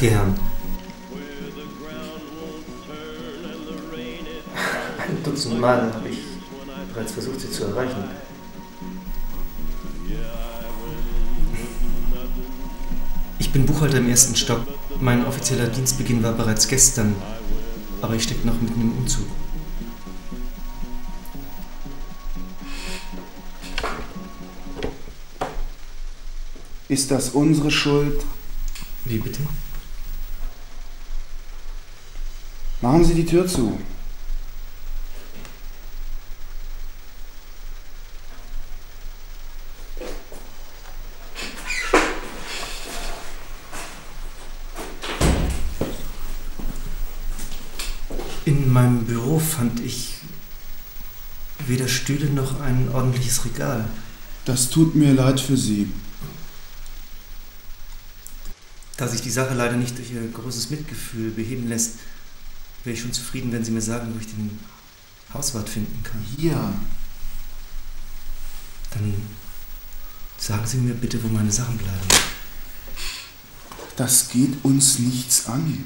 Die Herren. Ein Dutzend Mal habe ich bereits versucht, Sie zu erreichen. Ich bin Buchhalter im ersten Stock. Mein offizieller Dienstbeginn war bereits gestern, aber ich stecke noch mitten im Umzug. Ist das unsere Schuld? Wie bitte? Machen Sie die Tür zu. In meinem Büro fand ich weder Stühle noch ein ordentliches Regal. Das tut mir leid für Sie. Da sich die Sache leider nicht durch Ihr großes Mitgefühl beheben lässt, wäre ich schon zufrieden, wenn Sie mir sagen, wo ich den Hauswart finden kann. Hier. Dann sagen Sie mir bitte, wo meine Sachen bleiben. Das geht uns nichts an.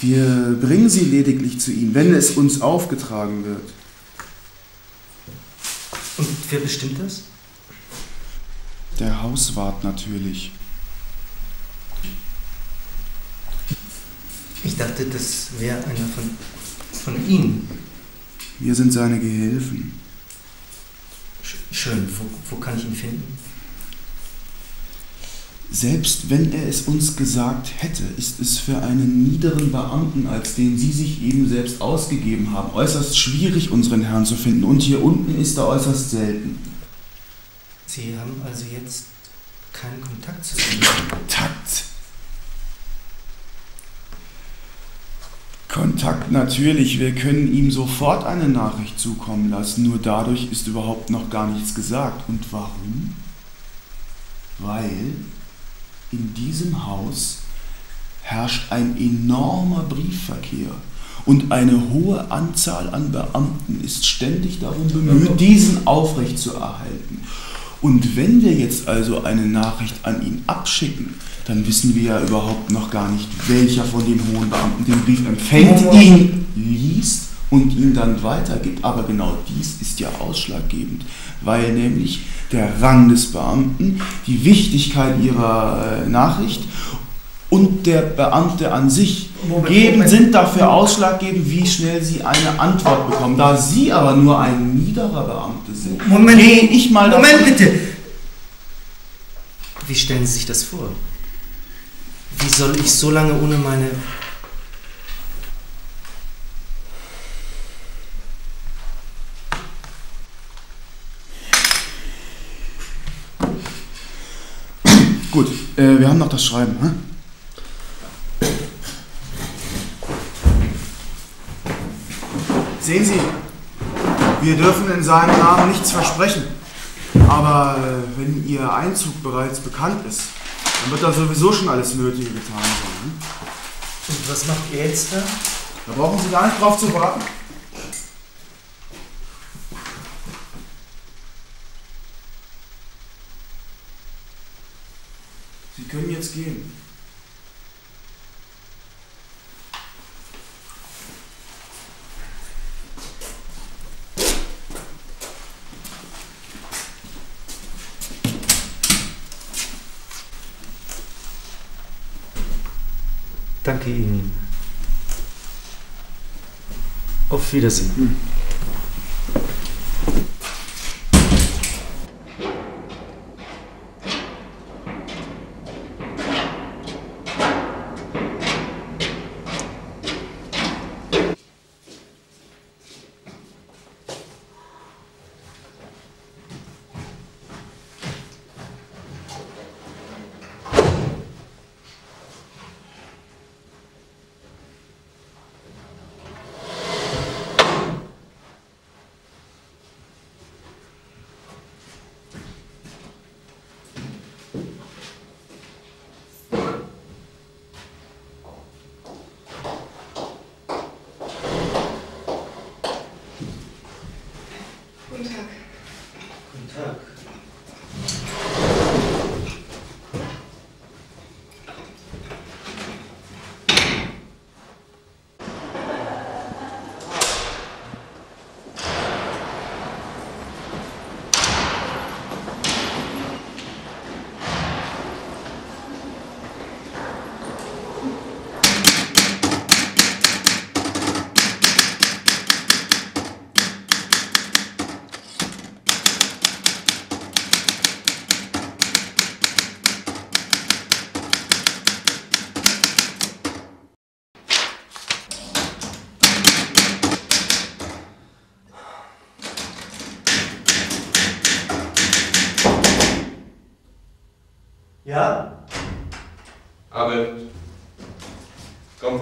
Wir bringen sie lediglich zu ihm, wenn es uns aufgetragen wird. Und wer bestimmt das? Der Hauswart natürlich. Ich dachte, das wäre einer von, von Ihnen. Wir sind seine Gehilfen. Sch- Schön. Wo, wo kann ich ihn finden? Selbst wenn er es uns gesagt hätte, ist es für einen niederen Beamten, als den Sie sich eben selbst ausgegeben haben, äußerst schwierig, unseren Herrn zu finden. Und hier unten ist er äußerst selten. Sie haben also jetzt keinen Kontakt zu ihm. Kontakt. Kontakt natürlich. Wir können ihm sofort eine Nachricht zukommen lassen. Nur dadurch ist überhaupt noch gar nichts gesagt. Und warum? Weil in diesem Haus herrscht ein enormer Briefverkehr. Und eine hohe Anzahl an Beamten ist ständig darum bemüht, diesen aufrechtzuerhalten. Und wenn wir jetzt also eine Nachricht an ihn abschicken, dann wissen wir ja überhaupt noch gar nicht, welcher von den hohen Beamten den Brief empfängt, ihn liest und ihn dann weitergibt. Aber genau dies ist ja ausschlaggebend, weil nämlich der Rang des Beamten, die Wichtigkeit ihrer äh, Nachricht und der Beamte an sich Moment, geben, Moment. sind dafür ausschlaggebend, wie schnell sie eine Antwort bekommen. Da sie aber nur ein niederer Beamte sind, Moment. gehe ich mal davon Moment bitte! Wie stellen Sie sich das vor? Wie soll ich so lange ohne meine. Gut, äh, wir haben noch das Schreiben. Hä? Sehen Sie, wir dürfen in seinem Namen nichts versprechen. Aber äh, wenn Ihr Einzug bereits bekannt ist, dann wird da sowieso schon alles Nötige getan sein. Ne? Und was macht ihr jetzt da? Da brauchen Sie gar nicht drauf zu warten. Sie können jetzt gehen. Danke Ihnen. Auf Wiedersehen.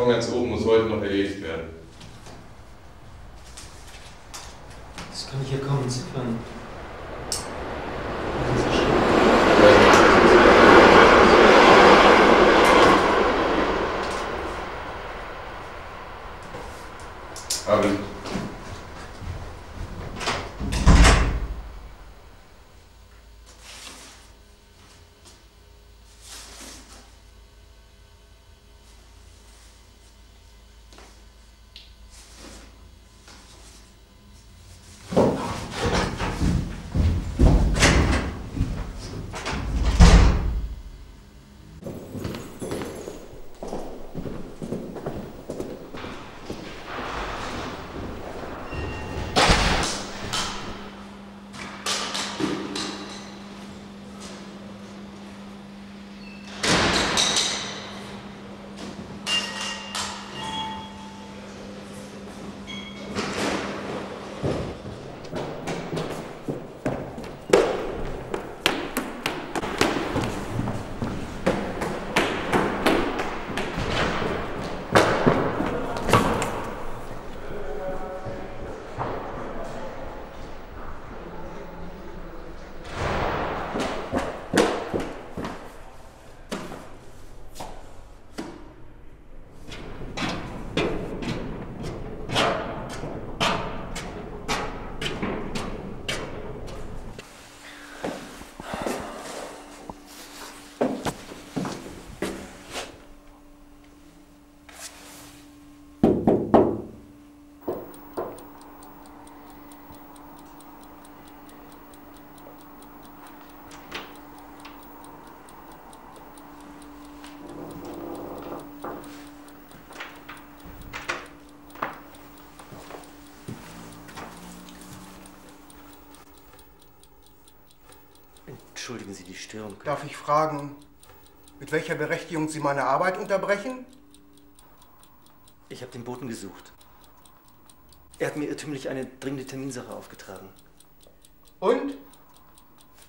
von ganz oben muss heute noch erledigt werden. Das kann ich ja kaum entziffern. Störung. Darf ich fragen, mit welcher Berechtigung Sie meine Arbeit unterbrechen? Ich habe den Boten gesucht. Er hat mir irrtümlich eine dringende Terminsache aufgetragen. Und?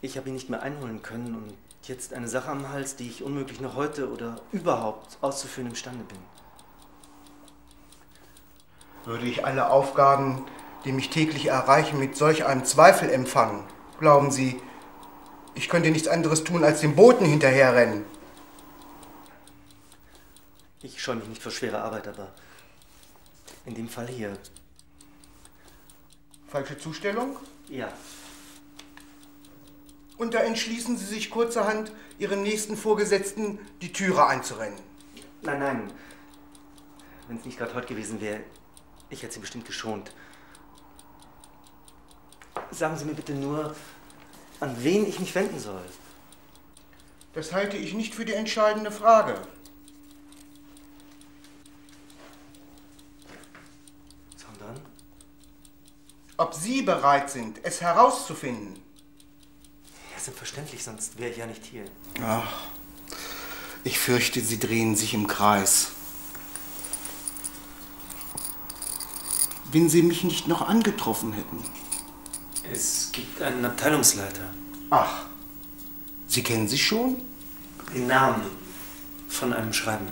Ich habe ihn nicht mehr einholen können und jetzt eine Sache am Hals, die ich unmöglich noch heute oder überhaupt auszuführen imstande bin. Würde ich alle Aufgaben, die mich täglich erreichen, mit solch einem Zweifel empfangen, glauben Sie, ich könnte nichts anderes tun, als dem Boten hinterherrennen? Ich scheue mich nicht vor schwerer Arbeit, aber in dem Fall hier, Falsche Zustellung? ja. Und da entschließen Sie sich kurzerhand, Ihren nächsten Vorgesetzten die Türe einzurennen. Nein, nein. Wenn es nicht gerade heute gewesen wäre, ich hätte sie bestimmt geschont. Sagen Sie mir bitte nur, an wen ich mich wenden soll. Das halte ich nicht für die entscheidende Frage. Sondern? Ob Sie bereit sind, es herauszufinden. Ja, selbstverständlich, sonst wäre ich ja nicht hier. Ach, ich fürchte, Sie drehen sich im Kreis. Wenn Sie mich nicht noch angetroffen hätten. Es gibt einen Abteilungsleiter. Ach, Sie kennen sich schon? Den Namen von einem Schreiben.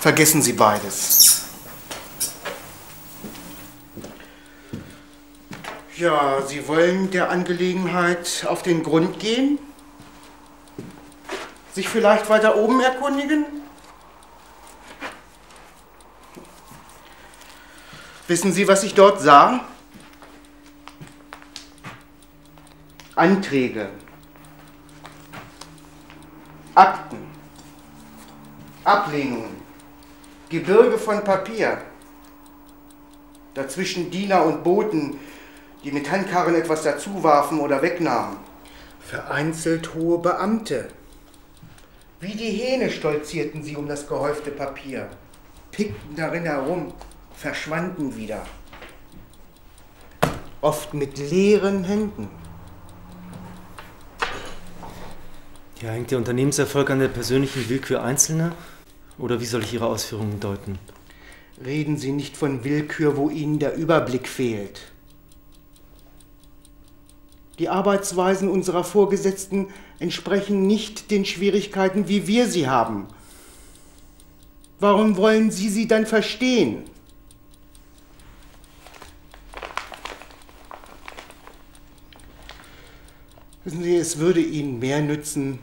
Vergessen Sie beides. Ja, Sie wollen der Angelegenheit auf den Grund gehen? Sich vielleicht weiter oben erkundigen? Wissen Sie, was ich dort sah? Anträge, Akten, Ablehnungen, Gebirge von Papier. Dazwischen Diener und Boten, die mit Handkarren etwas dazu warfen oder wegnahmen. Vereinzelt hohe Beamte. Wie die Hähne stolzierten sie um das gehäufte Papier, pickten darin herum, verschwanden wieder. Oft mit leeren Händen. Ja, hängt der Unternehmenserfolg an der persönlichen Willkür Einzelner? Oder wie soll ich Ihre Ausführungen deuten? Reden Sie nicht von Willkür, wo Ihnen der Überblick fehlt. Die Arbeitsweisen unserer Vorgesetzten entsprechen nicht den Schwierigkeiten, wie wir sie haben. Warum wollen Sie sie dann verstehen? Wissen Sie, es würde Ihnen mehr nützen,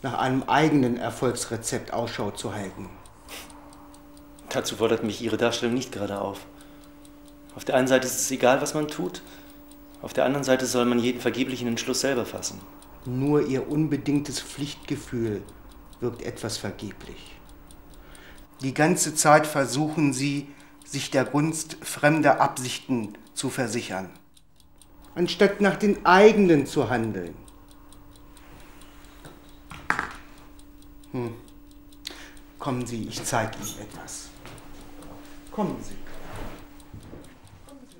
nach einem eigenen Erfolgsrezept Ausschau zu halten. Dazu fordert mich Ihre Darstellung nicht gerade auf. Auf der einen Seite ist es egal, was man tut, auf der anderen Seite soll man jeden vergeblichen Entschluss selber fassen. Nur Ihr unbedingtes Pflichtgefühl wirkt etwas vergeblich. Die ganze Zeit versuchen Sie, sich der Gunst fremder Absichten zu versichern, anstatt nach den eigenen zu handeln. Hm. Kommen Sie, ich zeige Ihnen etwas. Kommen Sie. Kommen Sie.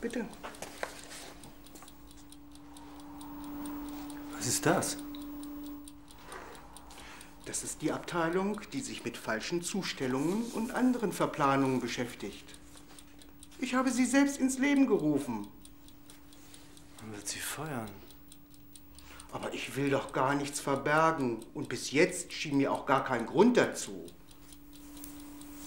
Bitte. Was ist das? Das ist die Abteilung, die sich mit falschen Zustellungen und anderen Verplanungen beschäftigt. Ich habe sie selbst ins Leben gerufen. Man wird sie feuern. Aber ich will doch gar nichts verbergen und bis jetzt schien mir auch gar kein Grund dazu.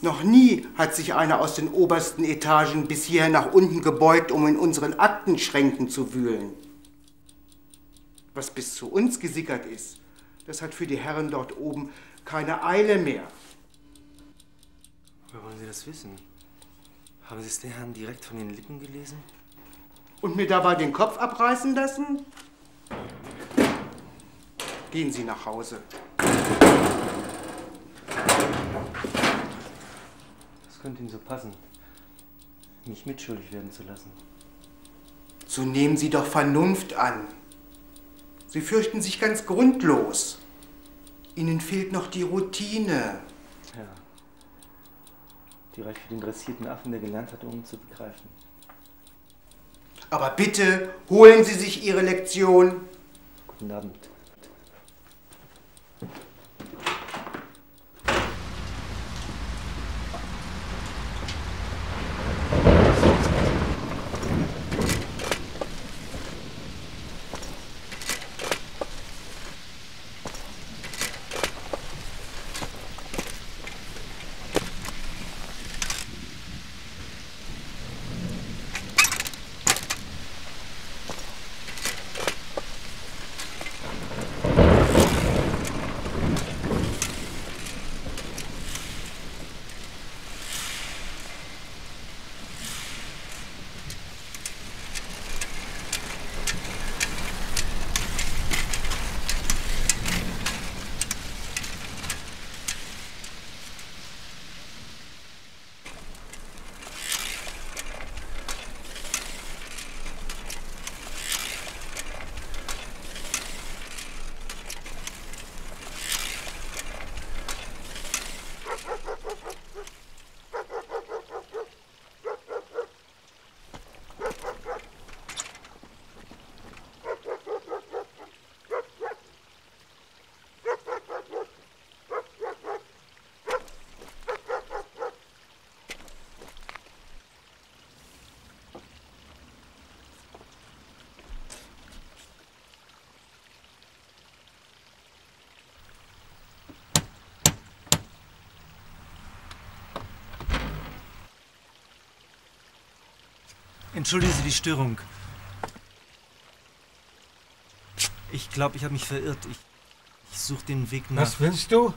Noch nie hat sich einer aus den obersten Etagen bis hierher nach unten gebeugt, um in unseren Aktenschränken zu wühlen. Was bis zu uns gesickert ist, das hat für die Herren dort oben keine Eile mehr. Woher wollen Sie das wissen? Haben Sie es den Herrn direkt von den Lippen gelesen? Und mir dabei den Kopf abreißen lassen? Gehen Sie nach Hause. Das könnte Ihnen so passen, mich mitschuldig werden zu lassen. So nehmen Sie doch Vernunft an. Sie fürchten sich ganz grundlos. Ihnen fehlt noch die Routine. Ja. Die reicht für den dressierten Affen, der gelernt hat, um zu begreifen. Aber bitte holen Sie sich Ihre Lektion. Guten Abend. Entschuldigen Sie die Störung. Ich glaube, ich habe mich verirrt. Ich, ich suche den Weg nach. Was willst du?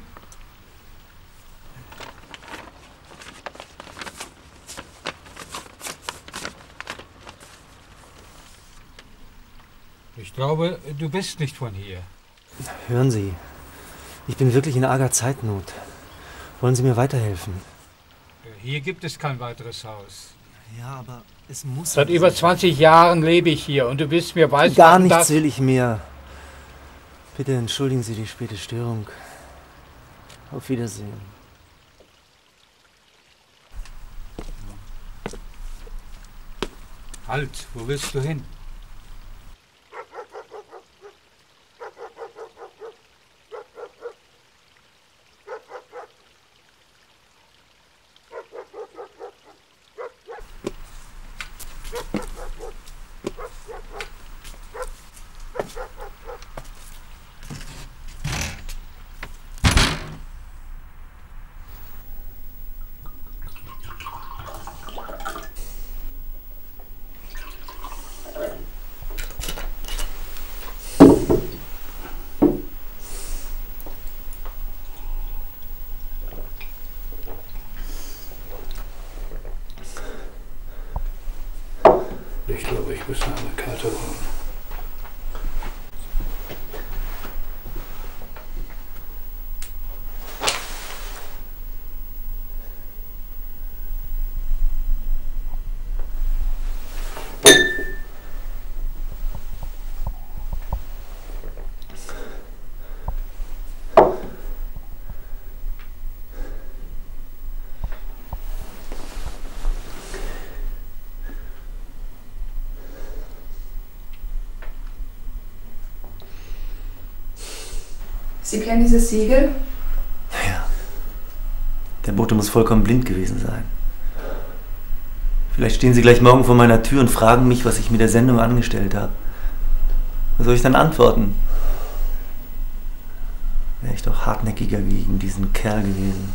Ich glaube, du bist nicht von hier. Hören Sie, ich bin wirklich in arger Zeitnot. Wollen Sie mir weiterhelfen? Hier gibt es kein weiteres Haus. Ja, aber es muss. Seit über 20 Jahren lebe ich hier und du bist mir weiß Gar nichts will ich mehr. Bitte entschuldigen Sie die späte Störung. Auf Wiedersehen. Halt, wo willst du hin? Ich glaube, ich muss eine Karte holen. Sie kennen dieses Siegel? Naja, der Bote muss vollkommen blind gewesen sein. Vielleicht stehen Sie gleich morgen vor meiner Tür und fragen mich, was ich mit der Sendung angestellt habe. Was soll ich dann antworten? Wäre ich doch hartnäckiger gegen diesen Kerl gewesen.